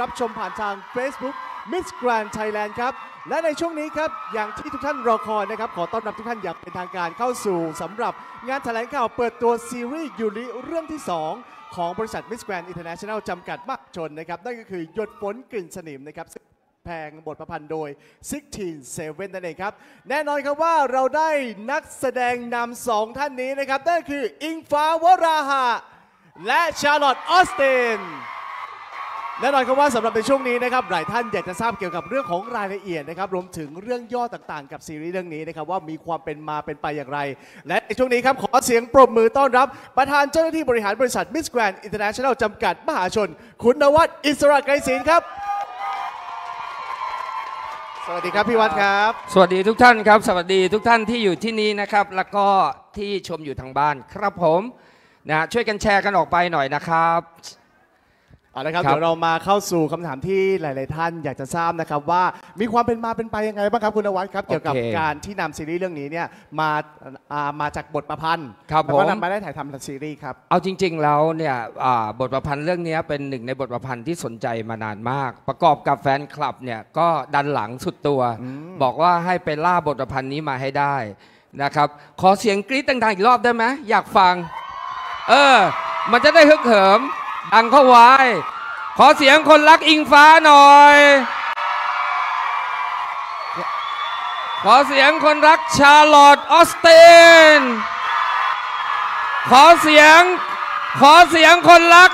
รับชมผ่านทาง Facebook Miss Grand Thailand ครับ และในช่วงนี้ครับ อย่างที่ทุกท่านรอคอยนะครับ ขอต้อนรับทุกท่านอย่างเป็นทางการเข้าสู่สำหรับงานแถลงข่าวเปิดตัวซีรีส์ยูริเรื่องที่ 2 ของบริษัท Miss Grand International จำกัดมหาชนนะครับ นั่นก็คือหยดฝนกลิ่นสนิมนะครับแพงบทประพันธ์โดย 16 7นั่นเองครับ แน่นอนครับว่าเราได้นักแสดงนำสองท่านนี้นะครับนั่นคืออิงฟ้าวราหะ และชาร์ลอตต์ออสติน แน่นอนครับว่าสำหรับในช่วงนี้นะครับหลายท่านอยากจะทราบเกี่ยวกับเรื่องของรายละเอียดนะครับรวมถึงเรื่องย่อต่างๆ กับซีรีส์เรื่องนี้นะครับว่ามีความเป็นมาเป็นไปอย่างไร และในช่วงนี้ครับขอเสียงปรบมือต้อนรับ ประธานเจ้าหน้าที่บริหารบริษัท Miss Grand International จำกัดมหาชน คุณนวัดอิสระไกรศิลป์ครับ สวัสดีครับพี่วัดครับ สวัสดีทุกท่านครับ สวัสดีทุกท่านที่อยู่ที่นี่นะครับ แล้วก็ที่ชมอยู่ทางบ้านครับผมนะช่วยกันแชร์กันออกไปหน่อยนะครับ เอาละครับครับเดี๋ยวเรามาเข้าสู่คำถามที่หลาย ๆ ท่านอยากจะทราบนะครับว่ามีความเป็นมาเป็นไปยังไงบ้างครับคุณนวัดครับเกี่ยวกับโอเคการที่นำซีรีส์เรื่องนี้เนี่ยมาอ่ามาจากบทประพันธ์ครับแล้วก็ผมนำมาได้ถ่ายทำเป็นซีรีส์ครับเอาจริง ๆ แล้วเนี่ยอ่าบทประพันธ์เรื่องนี้เป็นหนึ่งในบทประพันธ์ที่สนใจมานานมาก ประกอบกับแฟนคลับเนี่ยก็ดันหลังสุดตัว บอกว่าให้ไปล่าบทประพันธ์นี้มาให้ได้นะครับขอเสียงกรี๊ดดังๆ อีกรอบได้ไหมอยากฟังเออมันจะได้ฮึกเหิม ดังเข้าไว้ ขอเสียงคนรักอิงฟ้าหน่อย ขอเสียงคนรักชาร์ลอตออสตินขอเสียง ขอเสียงคนรัก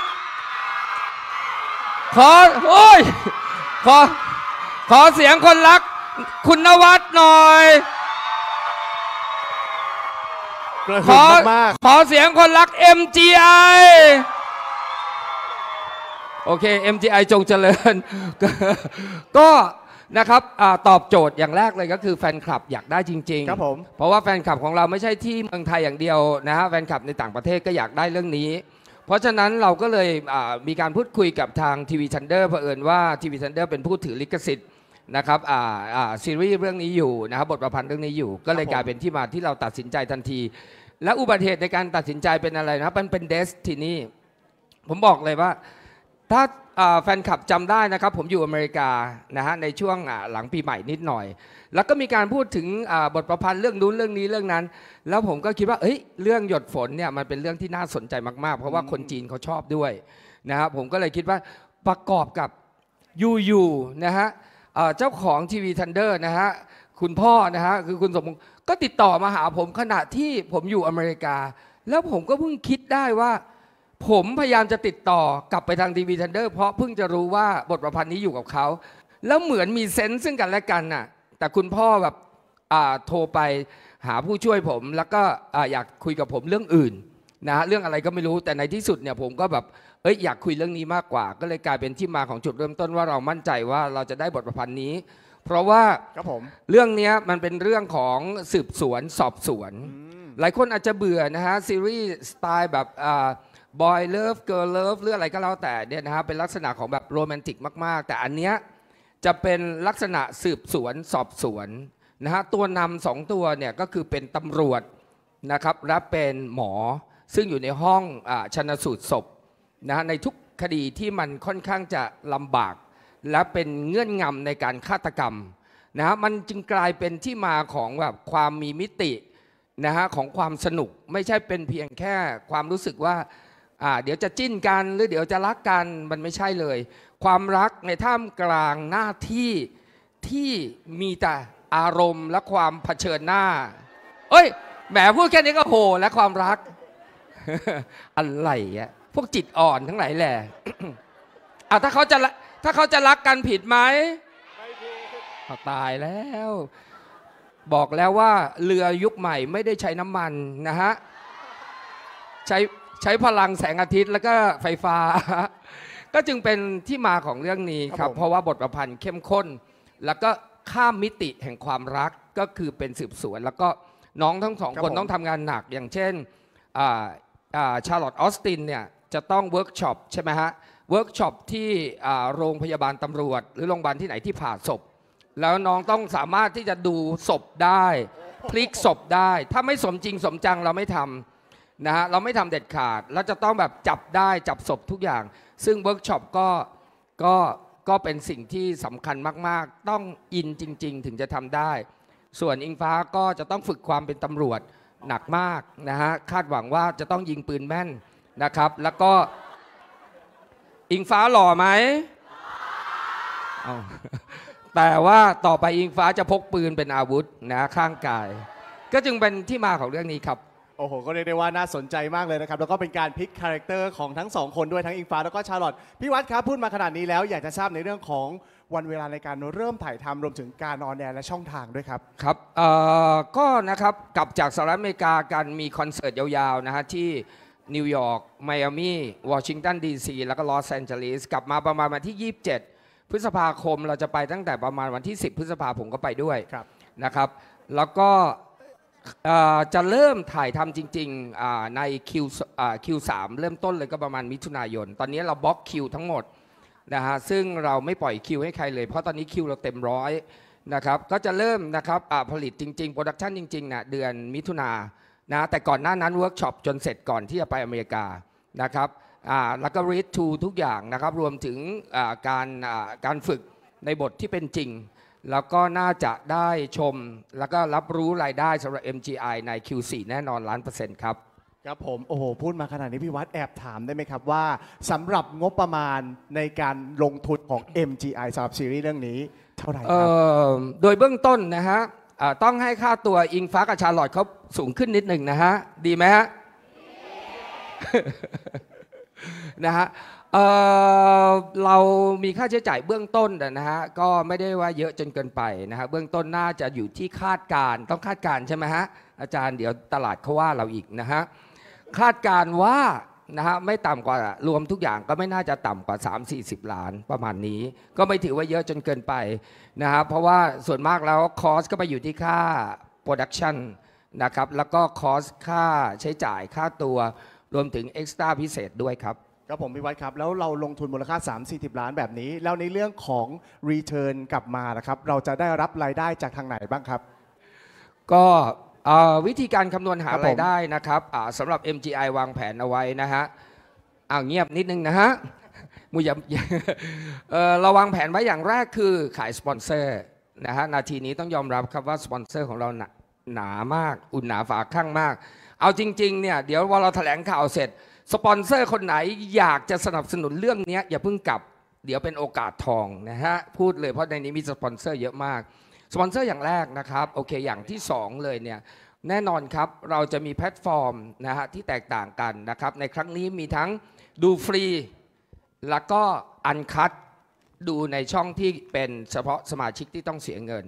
ขอ โอ้ย ขอ ขอเสียงคนรัก คุณนวัดหน่อยกระขหึ่อมมากขอเสียงคนรัก MGI โอเค MGI จงเจริญ ก็ก็นะครับอาตอบโจทย์อย่างแรกเลยก็คือแฟนคลับอยากได้จริงครับผมเพราะว่าแฟนคลับของเราไม่ใช่ที่เมืองไทยอย่างเดียวนะฮะแฟนคลับในต่างประเทศก็อยากได้เรื่องนี้ เพราะฉะนั้นเราก็เลยอ่ามีการพูดคุยกับทางทีวีทันเดอร์เผอิญว่าทีวีทันเดอร์เป็นผู้ถือลิขสิทธิ์นะครับอ่าอ่าซีรีส์เรื่องนี้อยู่นะครับบทประพันธ์เรื่องนี้อยู่ ก็เลยครับผมกลายเป็นที่มาที่เราตัดสินใจทันที และอุบัติเหตุในการตัดสินใจเป็นอะไรนะครับมันเป็นเดสทีนี่ผมบอกเลยว่า ถ้าอ่าแฟนคลับจำได้นะครับ ผมอยู่อเมริกานะฮะในช่วงอ่าหลังปีใหม่นิดหน่อย แล้วก็มีการพูดถึงอ่าบทประพันธ์เรื่องนู้นเรื่องนี้เรื่องนั้น แล้วผมก็คิดว่าเอ้ยเรื่องหยดฝนเนี่ยมันเป็นเรื่องที่น่าสนใจมากๆ เพราะว่าคนจีนเขาชอบด้วยนะครับผมก็เลยคิดว่าประกอบกับยูยูนะฮะเอ่อเจ้าของทีวีทันเดอร์นะฮะคุณพ่อนะฮะคือคุณสมพงศ์ก็ติดต่อมาหาผมขณะที่ผมอยู่อเมริกา แล้วผมก็เพิ่งคิดได้ว่า ผมพยายามจะติดต่อกลับไปทางทีวีทันเดอร์เพราะเพิ่งจะรู้ว่าบทประพันธ์นี้อยู่กับเขา แล้วเหมือนมี sense ซึ่งกันและกันน่ะ แต่คุณพ่อแบบอ่าโทรไปหาผู้ช่วยผม แล้วก็อ่าอยากคุยกับผมเรื่องอื่นนะฮะเรื่องอะไรก็ไม่รู้แต่ในที่สุดเนี่ยผมก็แบบเอ้ยอยากคุยเรื่องนี้มากกว่า ก็เลยกลายเป็นที่มาของจุดเริ่มต้นว่าเรามั่นใจว่าเราจะได้บทประพันธ์นี้ เพราะว่าครับผมเรื่องเนี้ยมันเป็นเรื่องของสืบสวนสอบสวน หลายคนอาจจะเบื่อนะฮะซีรีส์สไตล์แบบ boy love girl love หรืออะไรก็แล้วแต่เนี่ยนะฮะเป็นลักษณะของแบบโรแมนติกมากๆ แต่อันเนี้ยจะเป็นลักษณะสืบสวนสอบสวนนะฮะตัวนำสองตัวเนี่ยก็คือเป็นตำรวจนะครับและเป็นหมอซึ่งอยู่ในห้องอชนสูตรศพนะฮะในทุกคดีที่มันค่อนข้างจะลำบาก และเป็นเงื่อนงำในการฆาตกรรมนะฮะมันจึงกลายเป็นที่มาของแบบความมีมิตินะฮะของความสนุกไม่ใช่เป็นเพียงแค่ความรู้สึกว่า เดี๋ยวจะจิ้นกันหรือเดี๋ยวจะรักกันมันไม่ใช่เลย ความรักในท่ามกลางหน้าที่ที่มีแต่อารมณ์และความเผชิญหน้า เอ้ยแหมพูดแค่นี้ก็โหและความรัก อะไรอะพวกจิตอ่อนทั้งหลายแหละอะถ้าเขาจะถ้าเขาจะรักกันผิดไหมตายแล้ว บอกแล้วว่าเรือยุคใหม่ไม่ได้ใช้น้ำมันนะฮะใช้ ใช้พลังแสงอาทิตย์แล้วก็ไฟฟ้า ก็จึงเป็นที่มาของเรื่องนี้คครัรับบ ผม เพราะว่าบทประพันธ์เข้มข้น แล้วก็ข้ามมิติแห่งความรักก็คือเป็นสืบสวน แล้วก็น้องทั้งสองคนครับผม ต้องทำงานหนักอย่างเช่นชาร์ลอตออสตินเนี่ยจะต้องเวิร์กช็อปใช่ไหมฮะเวิร์กช็อปที่อ่าโรงพยาบาลตำรวจ หรือโรงพยาบาลที่ไหนที่ผ่าศพ แล้วน้องต้องสามารถที่จะดูศพได้ พลิกศพได้ ถ้าไม่สมจริงสมจังเราไม่ทำ นะฮะเราไม่ทำเด็ดขาดแล้วจะต้องแบบจับได้จับศพทุกอย่าง ซึ่งเวิร์กช็อปก็ก็ก็เป็นสิ่งที่สำคัญมาก ๆ ต้องอินจริง ๆ ถึงจะทำได้ ส่วนอิงฟ้าก็จะต้องฝึกความเป็นตำรวจหนักมากนะฮะคาดหวังว่าจะต้องยิงปืนแม่นนะครับ แล้วก็อิงฟ้าหล่อไหมเอาแต่ว่าต่อไปอิงฟ้าจะพกปืนเป็นอาวุธนะข้างกาย ก็จึงเป็นที่มาของเรื่องนี้ครับ โอ้โห ก็เรียกได้ว่าน่าสนใจมากเลยนะครับ แล้วก็เป็นการพลิก character ของทั้งสองคนด้วยทั้งอิงฟ้าแล้วก็ชาร์ลอตพี่วัฒน์ครับพูดมาขนาดนี้แล้วอยากจะทราบในเรื่องของวันเวลาในการเริ่มถ่ายทำรวมถึงการ on air และช่องทางด้วยครับ ครับเอ่อก็นะครับกลับจากสหรัฐอเมริกากันมีคอนเสิร์ตยาวๆนะฮะที่นิวยอร์กไมอามีวอชิงตันดีซีแล้วก็ลอสแอนเจลิสกลับมาประมาณวันที่ 27 พฤษภาคมเราจะไปตั้งแต่ประมาณวันที่ 10 พฤษภาผมก็ไปด้วยครับนะครับ แล้วก็เอ่อ จะเริ่มถ่ายทำจริงๆอ่าใน Q อ่า Q3 เริ่มต้นเลยก็ประมาณมิถุนายน ตอนนี้เราบล็อกคิวทั้งหมดนะฮะซึ่งเราไม่ปล่อยคิวให้ใครเลย เพราะตอนนี้คิวเราเต็มร้อยนะครับก็จะเริ่มนะครับผลิตจริงๆ production จริงๆนะเดือนมิถุนานะแต่ก่อนหน้านั้นเวิร์กช็อปจนเสร็จก่อนที่จะไปอเมริกานะครับแล้วก็ read through ทุกอย่างนะครับรวมถึงการการฝึกในบทที่เป็นจริง แล้วก็น่าจะได้ชม แล้วก็รับรู้รายได้สำหรับ MGI ใน Q4 แน่นอนล้านเปอร์เซ็นต์ครับ ครับผม โอ้โห พูดมาขนาดนี้พี่วัฒน์แอบถามได้ไหมครับว่าสำหรับงบประมาณในการลงทุนของ MGI สำหรับซีรีส์เรื่องนี้เท่าไหร่ครับเอ่ออโดยเบื้องต้นนะฮะอ่าต้องให้ค่าตัวอิงฟ้ากับชาร์ลอตเขาสูงขึ้นนิดหนึ่งนะฮะ ดีไหมฮะ นะฮะ เรามีค่าใช้จ่ายเบื้องต้นนะฮะก็ไม่ได้ว่าเยอะจนเกินไปนะฮะเบื้องต้นน่าจะอยู่ที่คาดการต้องคาดการใช่ไหมฮะอาจารย์เดี๋ยวตลาดเขาว่าเราอีกนะฮะคาดการว่านะฮะไม่ต่ำกว่ารวมทุกอย่างก็ไม่น่าจะต่ำกว่า 3-40 ล้านประมาณนี้ ก็ไม่ถือว่าเยอะจนเกินไปนะฮะเพราะว่าส่วนมากแล้ว cost ก็ไปอยู่ที่ค่า production นะครับแล้วก็ cost ค่าใช้จ่ายค่าตัวรวมถึง extra พิเศษด้วยครับ ครับผมพี่วัฒน์ครับ แล้วเราลงทุนมูลค่า 3-40 ล้านแบบนี้ แล้วในเรื่องของ Return กลับมานะครับ เราจะได้รับรายได้จากทางไหนบ้างครับ ก็เอ่อวิธีการคำนวณหาครับผม รายได้นะครับอ่าสำหรับ MGI วางแผนเอาไว้นะฮะอ้าวเงียบนิดนึงนะฮะมูอย่าเอ่อเราวางแผนไว้อย่างแรกคือขายสปอนเซอร์นะฮะนาทีนี้ต้องยอมรับครับว่าสปอนเซอร์ของเราหนาหนามาก อุ่นหนาฝาคั่งมาก เอาจริงๆเนี่ยเดี๋ยวว่าเราแถลงข่าวเสร็จ สปอนเซอร์คนไหนอยากจะสนับสนุนเรื่องนี้อย่าเพิ่งกลับ เดี๋ยวเป็นโอกาสทองนะฮะพูดเลยเพราะในนี้มีสปอนเซอร์เยอะมากสปอนเซอร์อย่างแรกนะครับโอเคอย่างที่ 2 เลยเนี่ยแน่นอนครับเราจะมีแพลตฟอร์มนะฮะที่แตกต่างกันนะครับในครั้งนี้มีทั้งดูฟรี แล้วก็อันคัดดูในช่องที่เป็นเฉพาะสมาชิกที่ต้องเสียเงิน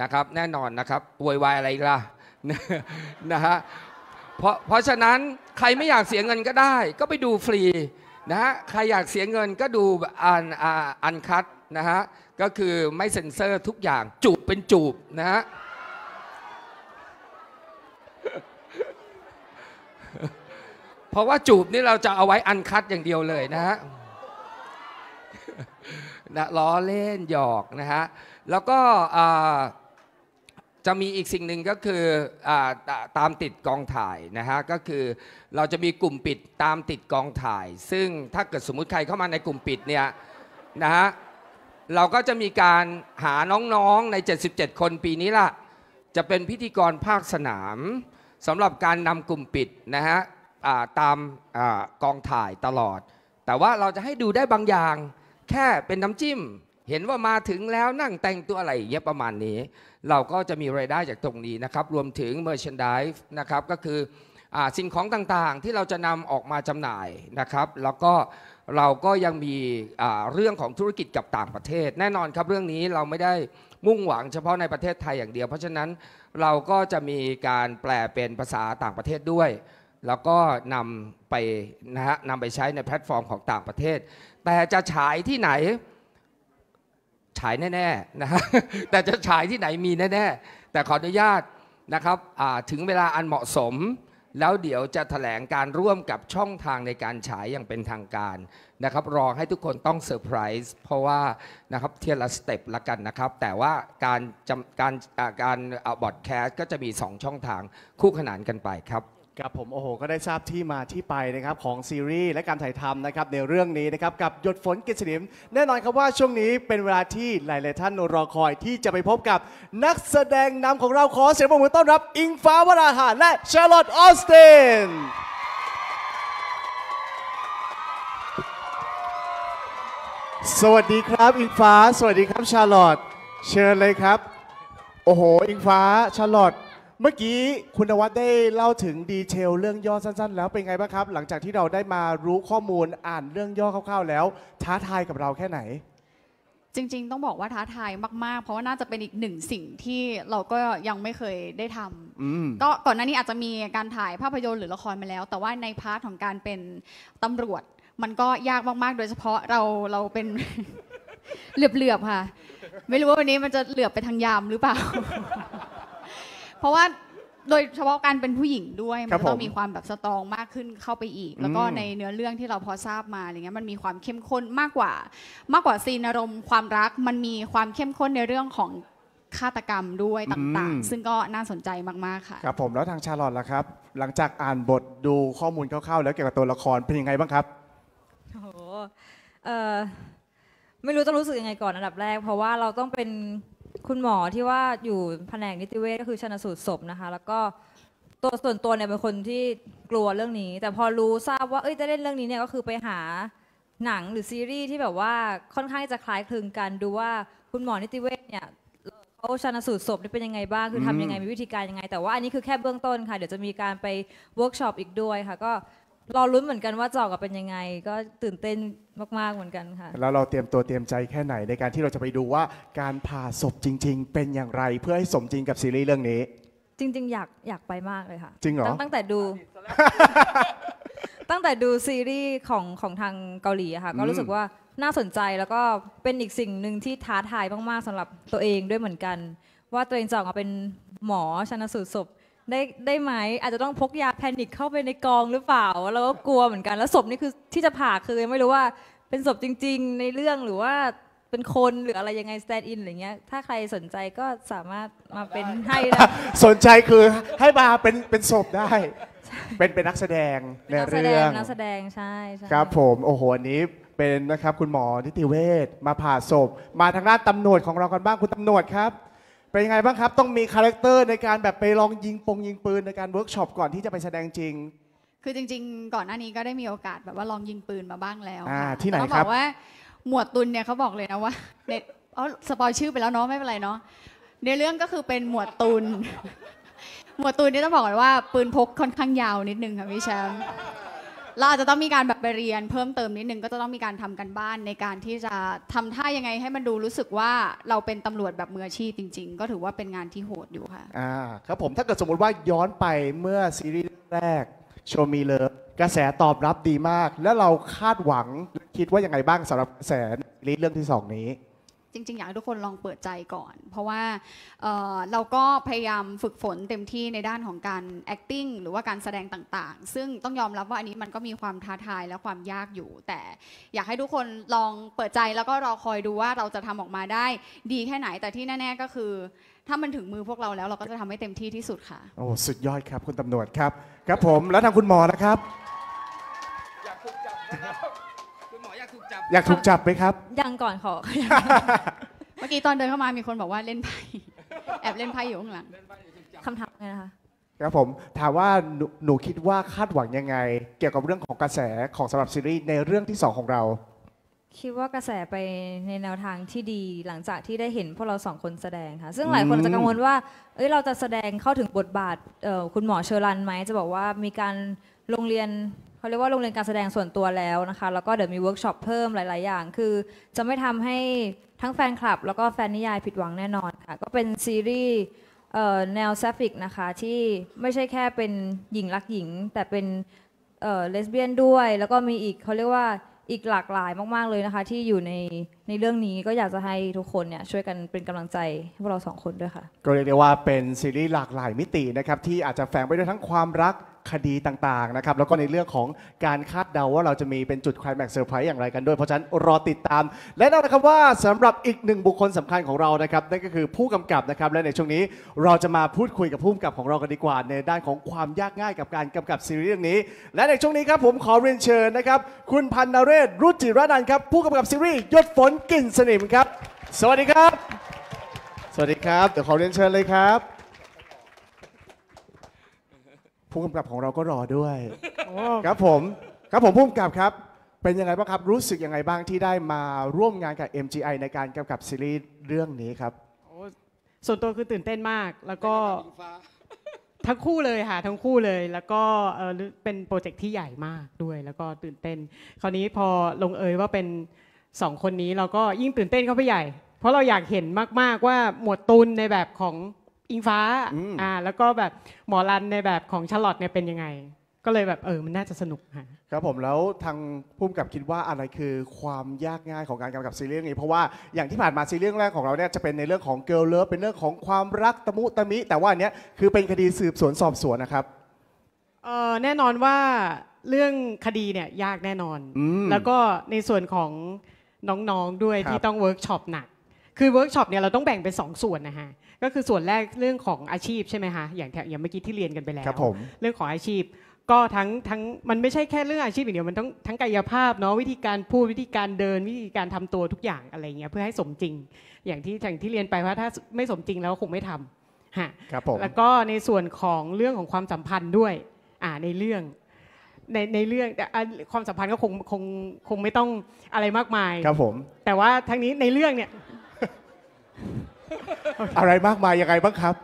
นะครับแน่นอนนะครับโวยวายอะไรล่ะนะฮะ เพราะเพราะฉะนั้นใครไม่อยากเสียเงินก็ได้ ก็ไปดูฟรีนะฮะใครอยากเสียเงินก็ดูอันอันคัดนะฮะก็คือไม่เซ็นเซอร์ทุกอย่างจูบเป็นจูบนะฮะเพราะว่าจูบนี่เราจะเอาไว้อันคัดอย่างเดียวเลยนะฮะนะล้อเล่นหยอกนะฮะแล้วก็อ่า จะมีอีกสิ่งหนึ่งก็คืออตามติดกองถ่ายนะฮะก็คือเราจะมีกลุ่มปิดตามติดกองถ่าย ซึ่งถ้าเกิดสมมุติใครเข้ามาในกลุ่มปิดเนี่ยนะฮะเราก็จะมีการหาน้องๆใน 77 คนปีนี้ล่ะ จะเป็นพิธีกรภาคสนามสำหรับการนำกลุ่มปิดนะฮะตามอกองถ่ายตลอด แต่ว่าเราจะให้ดูได้บางอย่างแค่เป็นน้ำจิ้ม เห็นว่ามาถึงแล้วนั่งแต่งตัวอะไรอย่างเงี้ยประมาณนี้ เราก็จะมีรายได้จากตรงนี้นะครับ รวมถึง merchandise นะครับก็คืออสิ่งของต่างๆที่เราจะนำออกมาจำหน่ายนะครับ แล้วก็เราก็ยังมีเรื่องของธุรกิจกับต่างประเทศ แน่นอนครับเรื่องนี้เราไม่ได้มุ่งหวังเฉพาะในประเทศไทยอย่างเดียว เพราะฉะนั้นเราก็จะมีการแปลเป็นภาษาต่างประเทศด้วย แล้วก็นำไปนะฮะนำไปใช้ในแพลตฟอร์มของต่างประเทศ แต่จะฉายที่ไหน ฉายแน่ๆนะฮะแต่จะฉายที่ไหนมีแน่ๆแต่ขออนุญาตนะครับถึงเวลาอันเหมาะสม แล้วเดี๋ยวจะแถลงการร่วมกับช่องทางในการฉายอย่างเป็นทางการนะครับรอให้ทุกคนต้องเซอร์ไพรส์เพราะว่านะครับเทียละสเต็ปละกันนะครับ แต่ว่าการจำการการบอดแคสต์ก็จะมี 2 ช่องทางคู่ขนานกันไปครับ ครับผมโอ้โหก็ได้ทราบที่มาที่ไปนะครับของซีรีส์และการถ่ายทำนะครับในเรื่องนี้นะครับกับหยดฝนกิจสนิม แน่นอนครับว่าช่วงนี้เป็นเวลาที่หลาย ๆ ท่านรอคอยที่จะไปพบกับนักแสดงนำของเราขอเสียงปรบมือต้อนรับ อิงฟ้าวราหะและชาร์ลอตออสตินสวัสดีครับอิงฟ้า สวัสดีครับชาร์ลอตเชิญเลยครับ โอ้โห อิงฟ้าชาร์ลอต เมื่อกี้คุณณวัฒน์ได้เล่าถึง detail เรื่องย่อสั้นๆ แล้วเป็นไงบ้างครับ หลังจากที่เราได้มารู้ข้อมูลอ่านเรื่องย่อคร่าวๆ แล้ว ท้าทายกับเราแค่ไหน จริง ๆ ต้องบอกว่าท้าทายมากๆ เพราะว่าน่าจะเป็นอีกหนึ่งสิ่งที่เราก็ยังไม่เคยได้ทำอืมก็ก่อนหน้านี้อาจจะมีการถ่ายภาพยนตร์หรือละครมาแล้ว แต่ว่าใน part ของการเป็นตำรวจ มันก็ยากมากๆ โดยเฉพาะเราเราเป็น เหลือบๆค่ะ ไม่รู้ว่าวันนี้มันจะเหลือบไปทางยามหรือเปล่า เพราะว่าโดยเฉพาะการเป็นผู้หญิงด้วยครัมับนต้องผมมีความแบบสตรองมากขึ้นเข้าไปอีก แล้วก็อืมในเนื้อเรื่องที่เราพอทราบมาอะไรเงี้ยมันมีความเข้มข้นมากกว่า มากกว่าซีนอารมณ์ความรักมันมีความเข้มข้นในเรื่องของฆาตกรรมด้วยต่างๆ ซึ่งก็น่าสนใจมากๆค่ะครับผมแล้วทางชาร์ลอตล่ะครับ หลังจากอ่านบทดูข้อมูลคร่าวๆแล้วเกี่ยวกับตัวละครเป็นยังไงบ้างครับโอ้โหเอ่อไม่รู้ต้องรู้สึกยังไงก่อนอันดับแรก เพราะว่าเราต้องเป็น คุณหมอที่ว่าอยู่แผนกนิติเวชก็คือชนสูตรศพนะคะ แล้วก็ตัวส่วนตัวเนี่ยเป็นคนที่กลัวเรื่องนี้ แต่พอรู้ทราบว่าเอ้ยจะเล่นเรื่องนี้เนี่ยก็คือไปหาหนังหรือซีรีส์ที่แบบว่าค่อนข้างจะคล้ายคลึงกันดูว่าคุณหมอนิติเวชเนี่ยเขาชันสูตรศพนี่เป็นยังไงบ้างคือทำยังไงมีวิธีการยังไง แต่ว่าอันนี้คือแค่เบื้องต้นค่ะ เดี๋ยวจะมีการไปเวิร์กช็อปอีกด้วยค่ะ ก็ รอลุ้นเหมือนกันว่าจะออกมาเป็นยังไง ก็ตื่นเต้นมาก ๆ เหมือนกันค่ะ แล้วเราเตรียมตัวเตรียมใจแค่ไหนในการที่เราจะไปดูว่าการผ่าศพจริง ๆ เป็นอย่างไรเพื่อให้สมจริงกับซีรีส์เรื่องนี้ จริง ๆ อยากอยากไปมากเลยค่ะจริงเหรอ ตั้ตั้งแต่ดู ตั้งแต่ดูซีรีส์ของของทางเกาหลีอะค่ะก็รู้สึกว่าน่าสนใจแล้วก็เป็นอีกสิ่งหนึ่งที่ท้าทายมาก ๆสำหรับตัวเองด้วยเหมือนกัน ว่าตัวเองจะออกมาเป็นหมอชันสูตรศพ ได้ได้ไหมอาจจะต้องพกยา panic เข้าไปในกองหรือเปล่าแล้วก็กลัวเหมือนกัน แล้วศพนี่คือที่จะผ่าคือยังไม่รู้ว่าเป็นศพจริง ๆ ในเรื่องหรือว่าเป็นคนหรืออะไรยังไง stand-in อะไรเงี้ยถ้าใครสนใจก็สามารถมาเป็นให้ได้สนใจคือให้มาเป็นเป็นศพได้ เป็นเป็นนักแสดงในนักแสดเรื่องงนักแสดงใช่ใช่ครับผมโอ้โหอันนี้เป็นนะครับคุณหมอนิติเวชมาผ่าศพ มาทางด้านตำรวจของเรากันบ้างคุณตำรวจครับ เป็นยังไงบ้างครับ ต้องมี character ในการแบบไปลองยิงปงยิงปืนในการเวิร์กช็อปก่อนที่จะไปแสดงจริง คือจริง ๆ ก่อนหน้านี้ก็ได้มีโอกาสแบบว่าลองยิงปืนมาบ้างแล้วอ่าค่ะที่ไหนแต่ต้องครับบอกว่าหมวดตุลเนี่ยเขาบอกเลยนะว่าเน็ตเอ๋อ spoil ชื่อไปแล้วเนาะไม่เป็นไรเนาะในเรื่องก็คือเป็นหมวดตุล หมวดตุลนี่ต้องบอกเลยว่าปืนพกค่อนข้างยาวนิดนึงค่ะพี่แชมป์ เราอาจจะต้องมีการแบบไปเรียนเพิ่มเติมนิดนึงก็จะต้องมีการทำการบ้านในการที่จะทำท่ายังไงให้มันดูรู้สึกว่าเราเป็นตำรวจแบบมืออาชีพจริง ๆ ก็ถือว่าเป็นงานที่โหดอยู่ค่ะอ่าครับผมถ้าเกิดสมมติว่าย้อนไปเมื่อซีรีส์แรก Show Me Love กระแสตอบรับดีมาก แล้วเราคาดหวังคิดว่ายังไงบ้างสำหรับกระแสซีรีส์เรื่องที่สองนี้ จริง ๆ อยากให้ทุกคนลองเปิดใจก่อน เพราะว่าเเราก็พยายามฝึกฝนเต็มที่ในด้านของการ acting หรือว่าการแสดงต่างๆ ซึ่งต้องยอมรับว่าอันนี้มันก็มีความท้าทายและความยากอยู่ แต่อยากให้ทุกคนลองเปิดใจแล้วก็รอคอยดูว่าเราจะทำออกมาได้ดีแค่ไหนแต่ที่แน่ ๆ ก็คือ ถ้ามันถึงมือพวกเราแล้วเราก็จะทำให้เต็มที่ที่สุดค่ะโอ้สุดยอดครับคุณตำรวจครับ ครับผมแล้วทางคุณหมอนะครับอยากถูกจับนะครับ ออยากถูกจับอยากถูกจับไหมครับ ยังก่อนขอ เมื่อกี้ตอนเดินเข้ามามีคนบอกว่าเล่นไพ่แอบเล่นไพ่อยู่ข้างหลังคำถามไงนะคะครับผมถามว่าหนูหนูคิดว่าคาดหวังยังไง เกี่ยวกับเรื่องของกระแสของสำหรับซีรีส์ในเรื่องที่สองของเรา คิดว่ากระแสไปในแนวทางที่ดีหลังจากที่ได้เห็นพวกเราสองคนแสดงค่ะ ซึ่งหลายคนอาจจะกังวลว่า เอ้ยเราจะแสดงเข้าถึงบทบาทเอ่อคุณหมอเชอรันไหมจะบอกว่ามีการโรงเรียน เขาเรียกว่าโรงเรียนการแสดงส่วนตัวแล้วนะคะ แล้วก็เดี๋ยวมีเวิร์กช็อปเพิ่มหลาย ๆ อย่าง คือจะไม่ทำให้ทั้งแฟนคลับ แล้วก็แฟนนิยายผิดหวังแน่นอนค่ะ ก็เป็นซีรีส์แนว sapphic นะคะ ที่ไม่ใช่แค่เป็นหญิงรักหญิง แต่เป็นเลสเบี้ยนด้วย แล้วก็มีอีกเขาเรียกว่าอีกหลากหลายมาก ๆ เลยนะคะ ที่อยู่ในในเรื่องนี้ก็อยากจะให้ทุกคนเนี่ยช่วยกันเป็นกำลังใจให้พวกเราสองคนด้วยค่ะ ก็เรียกได้ว่าเป็นซีรีส์หลากหลายมิตินะครับที่อาจจะแฝงไปด้วยทั้งความรัก คดีต่างๆนะครับแล้วก็ในเรื่องของการคาดเดาว่าเราจะมีเป็นจุดคลายแม็กซ์เซอร์ไพรส์อย่างไรกันด้วย เพราะฉะนั้นรอติดตาม และแน่นอนนะครับว่าสำหรับอีกหนึ่งบุคคลสำคัญของเรานะครับนั่นก็คือผู้กำกับนะครับและในช่วงนี้เราจะมาพูดคุยกับผู้กำกับของเรากันดีกว่า ในด้านของความยากง่ายกับการกำกับซีรีส์เรื่องนี้ และในช่วงนี้ครับผมขอเรียนเชิญนะครับคุณพันนเรศรุจิรนันท์ครับผู้กำกับซีรีส์หยดฝนกลิ่นสนิมครับ สวัสดีครับ สวัสดีครับเดี๋ยวขอเรียนเชิญเลยครับ ผู้กำกับของเราก็รอด้วย ครับผมครับผมผู้กำกับครับ เป็นยังไงบ้างครับรู้สึกยังไงบ้างที่ได้มาร่วมงานกับ MGI ในการกำกับซีรีส์เรื่องนี้ครับโอ้ส่วนตัวคือตื่นเต้นมาก แล้วก็ทั้งคู่เลยค่ะทั้งคู่เลย แล้วก็เอ่อเป็นโปรเจกต์ที่ใหญ่มากด้วย แล้วก็ตื่นเต้น คราวนี้พอลงเอยว่าเป็นสองคนนี้เราก็ยิ่งตื่นเต้นเข้าไปใหญ่ เพราะเราอยากเห็นมาก ๆว่าหมวดตุลในแบบของ อิงฟ้าอืมอ่าแล้วก็แบบหมอรันในแบบของชาร์ลอตเนี่ยเป็นยังไง ก็เลยแบบเออมันน่าจะสนุกค่ะครับผมแล้วทางผู้กำกับคิดว่าอะไรคือความยากง่ายของการกำกับซีรีส์เรื่องนี้ เพราะว่าอย่างที่ผ่านมาซีรีส์เรื่องแรกของเราเนี่ยจะเป็นในเรื่องของ Girl Love เป็นเรื่องของความรักตะมุตะมิ แต่ว่าอันเนี้ยคือเป็นคดีสืบสวนสอบสวนนะครับเอ่อแน่นอนว่าเรื่องคดีเนี่ยยากแน่นอนอืมแล้วก็ในส่วนของน้องๆด้วยครับที่ต้องเวิร์กช็อปหนัก คือเวิร์กช็อปเนี่ยเราต้องแบ่งเป็นสองส่วนนะฮะก็คือส่วนแรกเรื่องของอาชีพใช่ไหมฮะอย่างแถอย่างเมื่อกี้ที่เรียนกันไปแล้วครับผมเรื่องของอาชีพ ก็ทั้งทั้งมันไม่ใช่แค่เรื่องอาชีพอย่างเดียวมันต้องทั้งกายภาพเนาะวิธีการพูดวิธีการเดิน วิธีการทำตัวทุกอย่างอะไรเงี้ยเพื่อให้สมจริง อย่างที่อย่างที่เรียนไปว่าถ้าไม่สมจริงแล้วคงไม่ทำฮะครับผมแล้วก็ในส่วนของเรื่องของความสัมพันธ์ด้วยอ่าในเรื่องในในเรื่องแต่อะความสัมพันธ์ก็คงคงคงไม่ต้องอะไรมากมายครับผมแต่ว่าทั้งนี้ในเรื่องเนี่ย อะไรมากมายยังไงบ้างครับ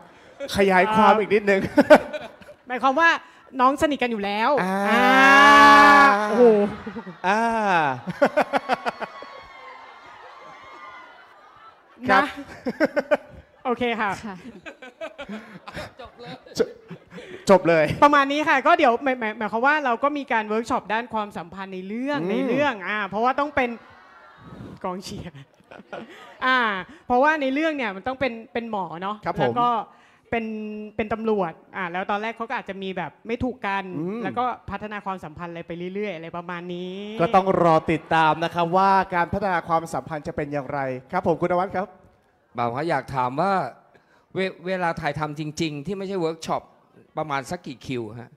ขยายความอีกนิดนึง หมายความว่าน้องสนิทกันอยู่แล้วอ่า อ่าโอ้โหอ่า ครันะบ โอเคค่ะ ค่ะ จบเลย ประมาณนี้ค่ะก็เดี๋ยวหมายหมายหมายความว่าเราก็มีการเวิร์กช็อปด้านความสัมพันธ์ในเรื่องอืม ในเรื่องอ่าเพราะว่าต้องเป็นกองเชียร์ อ่า เพราะว่าในเรื่องเนี่ยมันต้องเป็นเป็นหมอเนาะครับผม แล้วก็เป็นเป็นตำรวจอ่าแล้วตอนแรกเขาก็อาจจะมีแบบไม่ถูกกัน อืม แล้วก็พัฒนาความสัมพันธ์อะไรไปเรื่อยๆ อะไรประมาณนี้ก็ต้องรอติดตามนะครับว่าการพัฒนาความสัมพันธ์จะเป็นอย่างไรครับ ผมคุณณวัฒน์ครับ บ่าวเขาอยากถามว่าเวเวลาถ่ายทำจริง ๆ ที่ไม่ใช่เวิร์กช็อปประมาณสักกี่คิวฮะ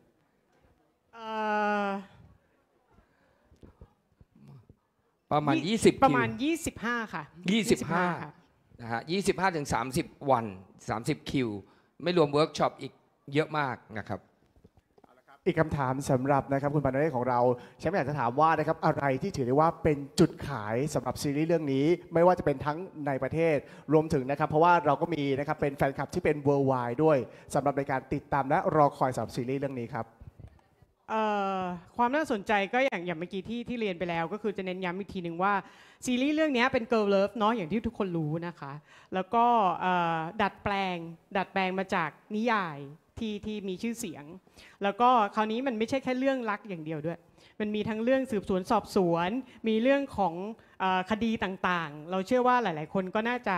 เอ่อ ประมาณยี่20ประมาณคิว25 ค่ะ 25 ค่ะนะฮะ25ถึง30 วัน 30 คิว ไม่รวมเวิร์กช็อปอีกเยอะมากนะครับ อีกคำถามสำหรับนะครับคุณปานเรศของเราแชมป์อยากจะถามว่านะครับอะไรที่ถือได้ว่าเป็นจุดขายสำหรับซีรีส์เรื่องนี้ ไม่ว่าจะเป็นทั้งในประเทศรวมถึงนะครับ เพราะว่าเราก็มีนะครับเป็นแฟนคลับที่เป็น worldwide ด้วยสำหรับในการติดตามและรอคอยสำหรับซีรีส์เรื่องนี้ครับเอ่อ ความน่าสนใจก็อย่างอย่างเมื่อกี้ที่ที่เรียนไปแล้ว ก็คือจะเน้นย้ำอีกทีหนึ่งว่าซีรีส์เรื่องนี้เป็น Girl Love เนาะอย่างที่ทุกคนรู้นะคะ แล้วก็ดัดแปลง ดัดแปลงมาจากนิยายที่ที่มีชื่อเสียง แล้วก็คราวนี้มันไม่ใช่แค่เรื่องรักอย่างเดียวด้วย มันมีทั้งเรื่องสืบสวนสอบสวน มีเรื่องของอคดีต่างๆ เราเชื่อว่าหลาย ๆ คนก็น่าจะ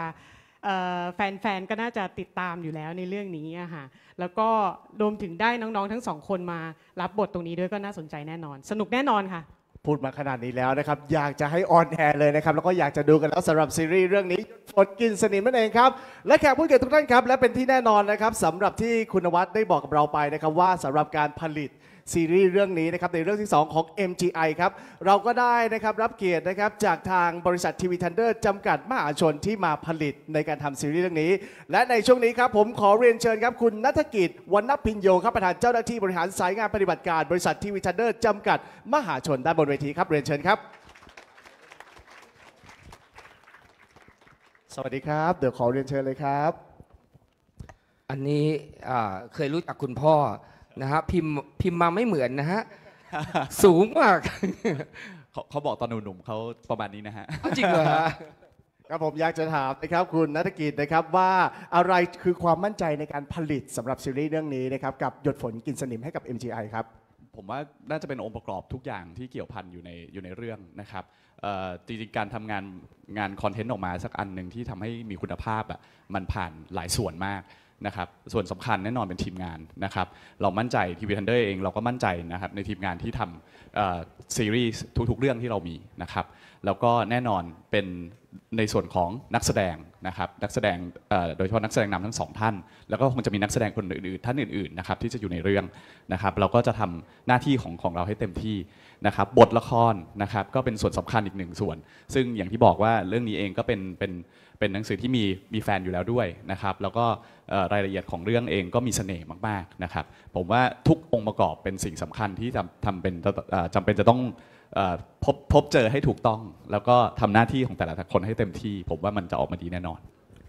แฟนๆ ก็น่าจะติดตามอยู่แล้วในเรื่องนี้ค่ะแล้วก็รวมถึงได้น้องๆ ทั้งสองคนมารับบทตรงนี้ด้วยก็น่าสนใจแน่นอน สนุกแน่นอนค่ะ พูดมาขนาดนี้แล้วนะครับ อยากจะให้ออนแอร์เลยนะครับ แล้วก็อยากจะดูกันแล้วสำหรับซีรีส์เรื่องนี้ฝนกินสนิมนั่นเองครับ และแขกผู้เกียรติทุกท่านครับ และเป็นที่แน่นอนนะครับสำหรับที่คุณวัดได้บอกกับเราไปนะครับว่าสำหรับการผลิต ซีรีส์เรื่องนี้นะครับในเรื่องที่ 2 ของ MGI ครับเราก็ได้นะครับรับเกียรตินะครับจากทางบริษัททีวีทันเดอร์จำกัดมหาชนที่มาผลิตในการทำซีรีส์เรื่องนี้ และในช่วงนี้ครับผมขอเรียนเชิญครับคุณนัฐกิจวรรณพินโยครับประธานเจ้าหน้าที่บริหารสายงานปฏิบัติการบริษัททีวีทันเดอร์จำกัดมหาชนด้านบนเวทีครับเรียนเชิญครับสวัสดีครับ เดี๋ยวขอเรียนเชิญเลยครับ อันนี้เคยรู้จักคุณพ่อ นะฮะพิมพ์พิมพ์มาไม่เหมือนนะฮะสูงมากเขาเขาบอกตอนหนุ่มๆเขาประมาณนี้นะฮะเอาจริงเหรอฮะครับผมอยากจะถามนะครับคุณนัฐกิจนะครับว่าอะไรคือความมั่นใจในการผลิตสำหรับซีรีส์เรื่องนี้นะครับกับหยดฝนกินสนิมให้กับ MGI ครับผมว่าน่าจะเป็นองค์ประกอบทุกอย่างที่เกี่ยวพันอยู่ในอยู่ในเรื่องนะครับเอ่อจริงๆการทำงานงานคอนเทนต์ออกมาสักอันหนึ่งที่ทำให้มีคุณภาพอะมันผ่านหลายส่วนมาก นะครับส่วนสำคัญแน่นอนเป็นทีมงานนะครับเรามั่นใจทีวีทันเดอร์เองเราก็มั่นใจนะครับในทีมงานที่ทำซีรีส์ทุกๆเรื่องที่เรามีนะครับแล้วก็แน่นอนเป็นในส่วนของนักแสดงนะครับนักแสดงโดยเฉพาะนักแสดงนำทั้งสองท่าน แล้วก็คงจะมีนักแสดงคนอื่นๆท่านอื่นๆนะครับที่จะอยู่ในเรื่องนะครับเราก็จะทำหน้าที่ของของเราให้เต็มที่นะครับบทละครนะครับก็เป็นส่วนสำคัญอีกหนึ่งส่วน ซึ่งอย่างที่บอกว่าเรื่องนี้เองก็เป็นเป็น เป็นหนังสือที่มีมีแฟนอยู่แล้วด้วยนะครับแล้วก็รายละเอียดของเรื่องเองก็มีเสน่ห์มากๆนะครับผมว่าทุกองค์ประกอบเป็นสิ่งสำคัญที่ทำทำเป็นจำเป็นจะต้องอพบพบเจอให้ถูกต้อง แล้วก็ทำหน้าที่ของแต่ละคนให้เต็มที่ ผมว่ามันจะออกมาดีแน่นอน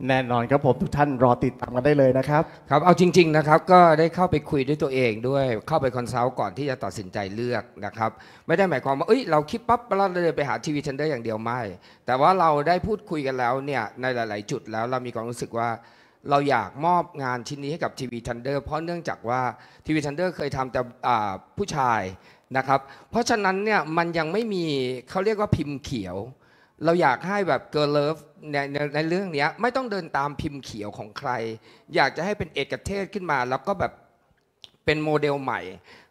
แน่นอนครับผมทุกท่านรอติดตามกันได้เลยนะครับ ครับเอาจริง ๆนะครับ ก็ได้เข้าไปคุยด้วยตัวเองด้วย เข้าไปคอนซัลท์ก่อนที่จะตัดสินใจเลือกนะครับ ไม่ได้หมายความว่าเอ้ยเราคิดปั๊บเราเลยไปหา TV Thunder อย่างเดียวไม่ แต่ว่าเราได้พูดคุยกันแล้วเนี่ยในหลาย ๆ จุดแล้วเรามีความรู้สึกว่า เราอยากมอบงานชิ้นนี้ให้กับ TV Thunder เพราะเนื่องจากว่า TV Thunder เคยทำแต่อ่าผู้ชายนะครับ เพราะฉะนั้นเนี่ยมันยังไม่มีเขาเรียกว่าพิมพ์เขียว เราอยากให้แบบ girl love ในในในเรื่องเนี้ยไม่ต้องเดินตามพิมพ์เขียวของใคร อยากจะให้เป็นเอกเทศขึ้นมา แล้วก็แบบเป็นโมเดลใหม่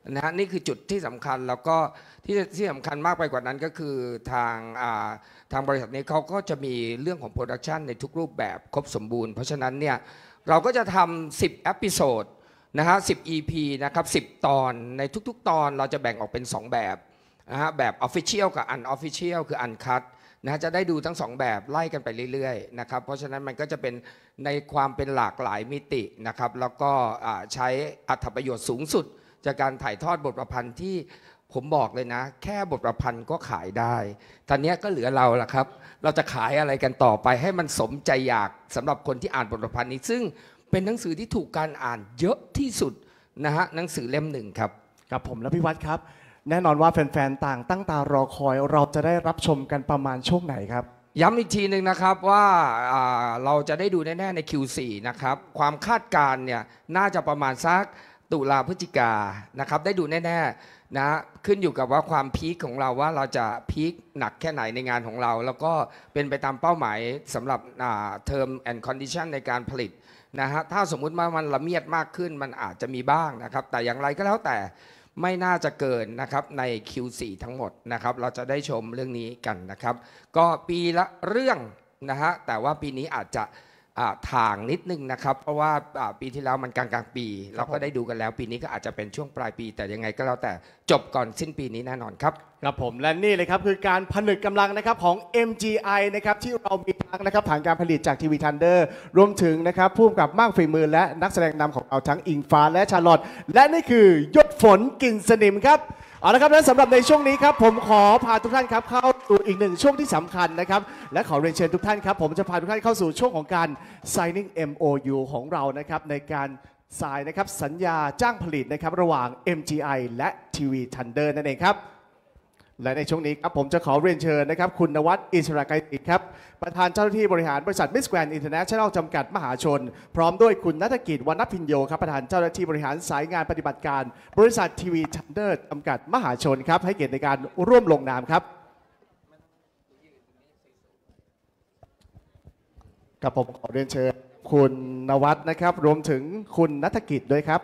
นะฮะนี่คือจุดที่สำคัญแล้วก็ที่ที่สำคัญมากไปกว่านั้นก็คือทางอ่าทางบริษัทนี้เขาก็จะมีเรื่องของ production ในทุกรูปแบบครบสมบูรณ์ เพราะฉะนั้นเนี่ยเราก็จะทำ10 episode นะฮะ10 EP นะครับ10 ตอนในทุกๆ ตอนเราจะแบ่งออกเป็น 2 แบบนะฮะแบบ Official กับ Unofficial คือ Uncut นะจะได้ดูทั้งสองแบบไล่กันไปเรื่อยๆนะครับเพราะฉะนั้นมันก็จะเป็นในความเป็นหลากหลายมิตินะครับแล้วก็ใช้อัตประโยชน์สูงสุด จากการถ่ายทอดบทประพันธ์ที่ผมบอกเลยนะ แค่บทประพันธ์ก็ขายได้ตอนนี้ก็เหลือเราละครับ เราจะขายอะไรกันต่อไปให้มันสมใจอยากสำหรับคนที่อ่านบทประพันธ์นี้ ซึ่งเป็นหนังสือที่ถูกการอ่านเยอะที่สุดนะฮะหนังสือเล่มหนึ่งครับกับผมและพี่วัดครับ แน่นอนว่าแฟนๆ ต่างตั้งตารอคอย เราจะได้รับชมกันประมาณช่วงไหนครับ ย้ำอีกทีหนึ่งนะครับว่าอ่าเราจะได้ดูแน่ๆใน Q4 นะครับ ความคาดการณ์เนี่ยน่าจะประมาณสักตุลาพฤศจิกานะครับ ได้ดูแน่ๆนะขึ้นอยู่กับว่าความ peak ของเราว่าเราจะ peak หนักแค่ไหนในงานของเรา แล้วก็เป็นไปตามเป้าหมายสำหรับ term and condition ในการผลิตนะฮะถ้าสมมุติว่ามันละเมียดมากขึ้นมันอาจจะมีบ้างนะครับ แต่อย่างไรก็แล้วแต่ ไม่น่าจะเกินนะครับใน Q4 ทั้งหมดนะครับเราจะได้ชมเรื่องนี้กันนะครับ ก็ปีละเรื่องนะฮะแต่ว่าปีนี้อาจจะ ทางนิดนึงนะครับ เพราะว่าอ่าปีที่แล้วมันกลางกลางๆปี เราก็ได้ดูกันแล้ว ปีนี้ก็อาจจะเป็นช่วงปลายปี แต่ยังไงก็แล้วแต่จบก่อนสิ้นปีนี้แน่นอนครับครับผมและนี่เลยครับคือการผนึกกำลังนะครับของ MGI นะครับที่เรามีทั้งนะครับฐานการผลิตจากทีวีทันเดอร์รวมถึงนะครับผู้กำกับมากฝีมือและนักแสดงนำของเราทั้งอิงฟ้าและชาลอตและนี่คือหยดฝนกลิ่นสนิมครับ เอาละครับและสำหรับในช่วงนี้ครับผมขอพาทุกท่านครับเข้าสู่อีกหนึ่งช่วงที่สำคัญนะครับและขอเรียนเชิญทุกท่านครับผมจะพาทุกท่านเข้าสู่ช่วงของการ signing MOU ของเรานะครับในการสายนะครับสัญญาจ้างผลิตนะครับระหว่าง MGI และ TV Thunder นั่นเองครับ และในช่วงนี้ครับผมจะขอเรียนเชิญนะครับ คุณณวัฒน์ อิสรไกรศีลครับ ประธานเจ้าหน้าที่บริหารบริษัท Miss Grand International จำกัดมหาชน พร้อมด้วยคุณนัฐกิจวรรณพินโยครับ ประธานเจ้าหน้าที่บริหารสายงานปฏิบัติการ บริษัททีวีทันเดอร์จำกัดมหาชนครับ ให้เกียรติในการร่วมลงนามครับกับผมขอเรียนเชิญ คุณนวัดนะครับ รวมถึงคุณนัฐกิจด้วยครับ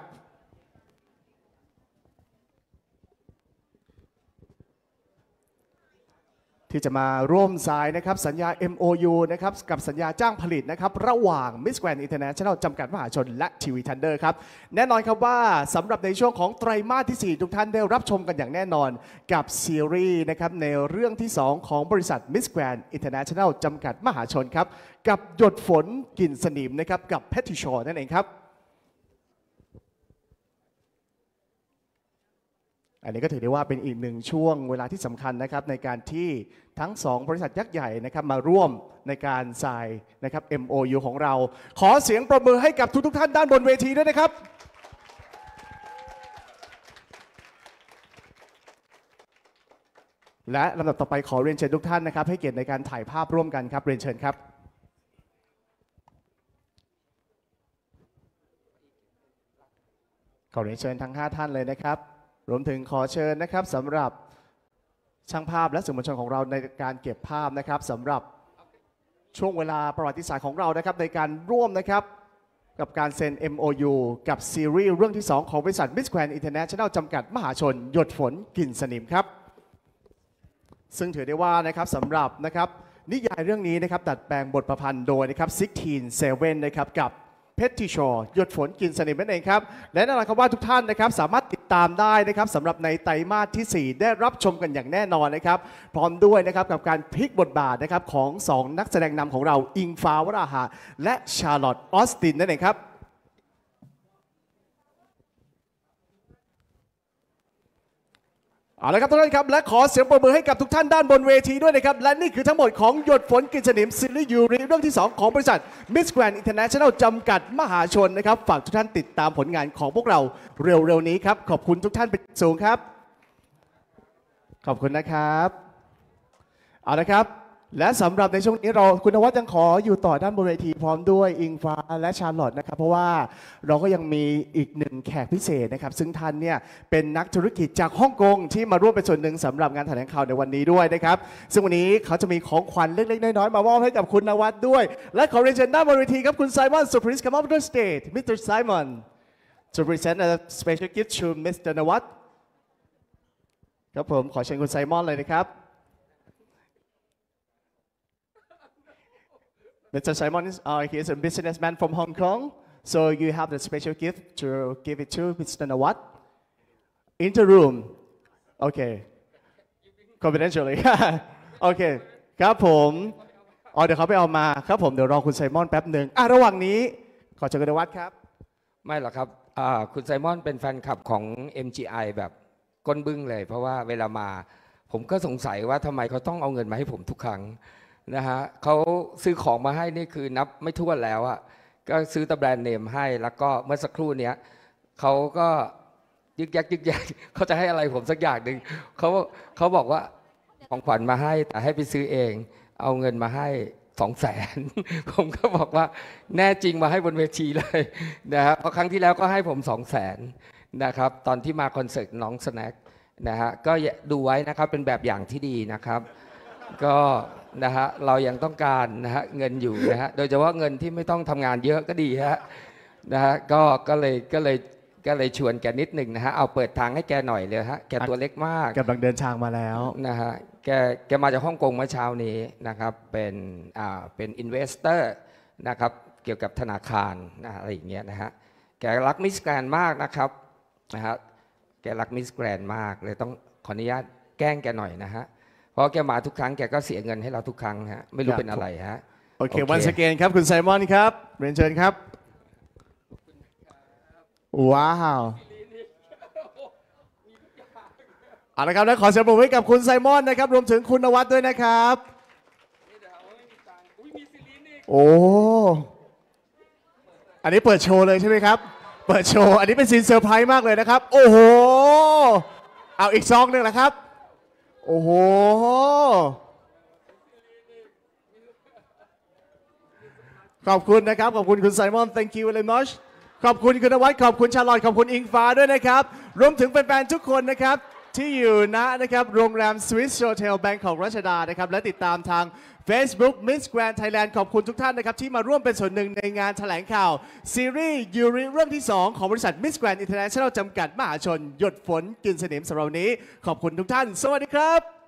ที่จะมาร่วมสายนะครับสัญญา MOU นะครับกับสัญญาจ้างผลิตนะครับระหว่าง Miss Grand International จำกัดมหาชนและ TV Thunder ครับแน่นอนครับว่าสำหรับในช่วงของไตรมาสที่ 4 ทุกท่านได้รับชมกันอย่างแน่นอนกับซีรีส์นะครับในเรื่องที่ 2 ของบริษัท Miss Grand International จำกัดมหาชนครับกับหยดฝนกลิ่นสนิมนะครับกับ p e t t y Shaw นั่นเองครับ อันนี้ก็ถือได้ว่าเป็นอีกหนึ่งช่วงเวลาที่สำคัญนะครับในการที่ทั้ง 2 บริษัทยักษ์ใหญ่นะครับมาร่วมในการสายนะครับ MOU ของเรา ขอเสียงปรบมือให้กับทุกๆท่านด้านบนเวทีด้วยนะครับ และลำดับต่อไปขอเรียนเชิญทุกท่านนะครับ ให้เกียรติในการถ่ายภาพร่วมกันครับเรียนเชิญครับขอเรียนเชิญทั้ง 5 ท่านเลยนะครับ รวมถึงขอเชิญนะครับสำหรับช่างภาพและสื่อมวลชนของเราในการเก็บภาพนะครับสำหรับช่วงเวลาประวัติศาสตร์ของเรานะครับในการร่วมนะครับกับการเซ็น MOU กับซีรีส์เรื่องที่ 2 ของบริษัท Miss Grand International จำกัดมหาชน หยดฝนกลิ่นสนิมครับ ซึ่งถือได้ว่านะครับสำหรับนะครับนิยายเรื่องนี้นะครับดัดแปลงบทประพันธ์โดยนะครับซิกทีนเซเว่นนะครับกับ เพชรทิชอหยดฝนกินสนิมนั่นเองครับ และนั่นแหละครับว่าทุกท่านนะครับสามารถติดตามได้นะครับสำหรับในไตรมาสที่ 4 ได้รับชมกันอย่างแน่นอนนะครับ พร้อมด้วยนะครับกับการพลิกบทบาทนะครับของ 2 นักแสดงนำของเราอิงฟ้าวราหะและชาร์ลอตต์ออสตินนั่นเองครับ เอาละครับทุกท่านครับ และขอเสียงปรบมือให้กับทุกท่านด้านบนเวทีด้วยนะครับ และนี่คือทั้งหมดของหยดฝนกลิ่นสนิมซีรีส์ยูริเรื่องที่ 2 ของบริษัท Miss Grand International จำกัดมหาชนนะครับ ฝากทุกท่านติดตามผลงานของพวกเราเร็วๆนี้ครับ ขอบคุณทุกท่านเป็นอย่างสูงครับ ขอบคุณนะครับ เอาละครับ และสำหรับในช่วงนี้เราคุณนวัดยังขออยู่ต่อด้านบนเวทีพร้อมด้วยอิงฟ้าและชาลอตนะครับ เพราะว่าเราก็ยังมีอีกหนึ่งแขกพิเศษนะครับ ซึ่งท่านเนี่ยเป็นนักธุรกิจจากฮ่องกงที่มาร่วมเป็นส่วนหนึ่งสำหรับงานแถลงข่าวในวันนี้ด้วยนะครับ ซึ่งวันนี้เขาจะมีของขวัญเล็กๆ น้อยๆมามอบให้กับคุณนวัดด้วย และขอเรียนเชิญด้านบนเวทีครับคุณไซมอนสุพริส come up to the stage Mr. Simon to present a special gift to Mr. นวัดครับผมขอเชิญคุณไซมอนเลยนะครับ Mr. Simon is uh, he is a businessman from Hong Kong, so you have the special gift to give it to Mr. Nawat in the room. Okay, confidentially. okay ครับผมอ๋อเดี๋ยวเขาไปเอามาครับผมเดี๋ยวรอคุณไซมอนแป๊บหนึ่งอะระหว่างนี้ ขอเชิญคุณนวัดครับ ไม่หรอกครับอ่าคุณไซมอนเป็นแฟนคลับของ MGI แบบก้นบึ้งเลย เพราะว่าเวลามา ผมก็สงสัยว่าทำไมเขาต้องเอาเงินมาให้ผมทุกครั้ง นะฮะเขาซื้อของมาให้นี่คือนับไม่ถ้วนแล้วอะก็ซื้อตะแบรนด์เนมให้ แล้วก็เมื่อสักครู่เนี้ยเขาก็ยึกยักยึกยักเขาจะให้อะไรผมสักอย่างหนึ่งเขาเขาบอกว่าของขวัญมาให้แต่ให้ไปซื้อเอง เอาเงินมาให้สองแสนผมก็บอกว่าแน่จริงมาให้บนเวทีเลยนะฮะเพราะครั้งที่แล้วก็ให้ผมสองแสนนะครับตอนที่มาคอนเสิร์ตน้องสแน็คนะฮะก็ดูไว้นะครับเป็นแบบอย่างที่ดีนะครับ ก็ นะฮะเรายังต้องการนะฮะเงินอยู่นะฮะโดยเฉพาะเงินที่ไม่ต้องทำงานเยอะก็ดีฮะนะฮะก็ก็เลยก็เลยก็เลยชวนแกนิดหนึ่งนะฮะเอาเปิดทางให้แกหน่อยเลยฮะแกตัวเล็กมากกำลังเดินทางมาแล้วนะฮะแกแกมาจากฮ่องกงเมื่อเช้านี้นะครับเป็นอ่าเป็น investor นะครับเกี่ยวกับธนาคารนะอะไรอย่างเงี้ยนะฮะแกรัก Miss Grand มากนะครับนะฮะแกรัก Miss Grand มากเลยต้องขออนุญาตแกล้งแกหน่อยนะฮะเพ ราะแกมาทุกครั้งแกก็เสียเงินให้เราทุกครั้งฮะไม่รู้ครับเป็นอะไรฮะโอเคโอเค once againครับคุณไซมอนครับเรียนเชิญครับว้าวเอาละครับและขอเสียงปรบมือให้กับคุณไซมอนนะครับ รวมถึงคุณณวัฒน์ด้วยนะครับ โอ้อันนี้เปิดโชว์เลยใช่ไหมครับ เปิดโชว์ อันนี้เป็น scene เซอร์ไพรส์มากเลยนะครับ โอ้โห เอาอีกซองหนึ่งนะครับ โอ้โห ขอบคุณนะครับ ขอบคุณคุณไซมอน thank you very much ขอบคุณคุณนวัดขอบคุณชาลอตขอบคุณอิงฟ้าด้วยนะครับ รวมถึงแฟนๆทุกคนนะครับที่อยู่ณนะครับโรงแรม Swiss Hotel Bangkok รัชดานะครับ และติดตามทาง Facebook Miss Grand Thailand ขอบคุณทุกท่านนะครับ ที่มาร่วมเป็นส่วนหนึ่งในงานแถลงข่าว ซีรีส์ยูริเรื่องที่ 2 ของบริษัท Miss Grand International จำกัดมหาชน หยดฝนกินเสนิมสำหรับวันนี้ ขอบคุณทุกท่าน สวัสดีครับ